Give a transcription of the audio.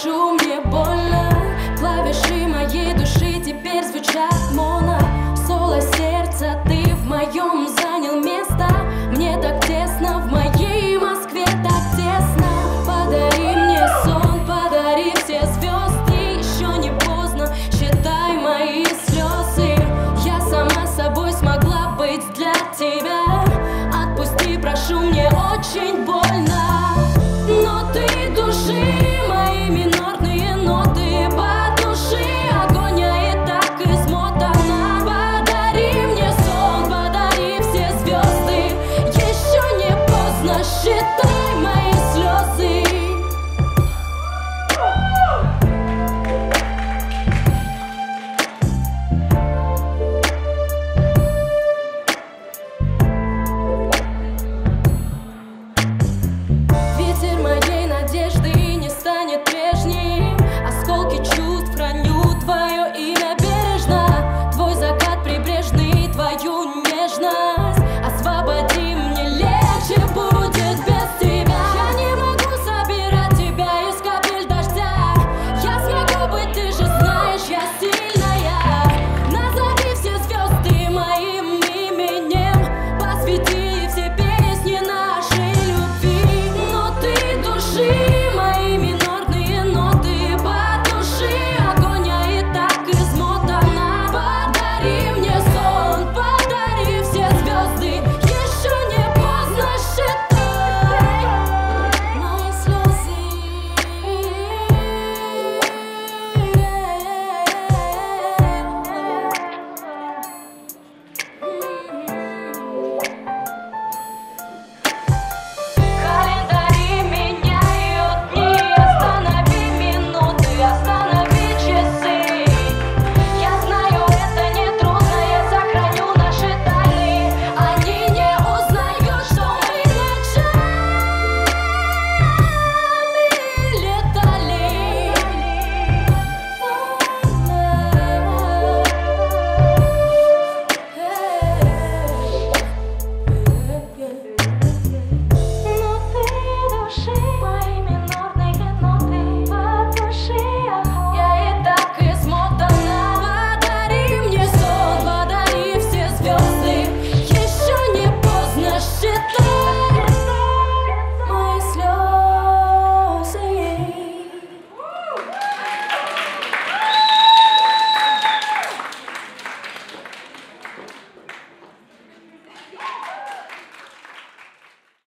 Прошу мне больно. Клавиши моей души теперь звучат моно. Соло сердца, ты в моем занял место. Мне так тесно, в моей Москве так тесно. Подари мне сон, подари все звезды. Еще не поздно, считай мои слезы. Я сама собой смогла быть для тебя. Отпусти, прошу, мне очень больно.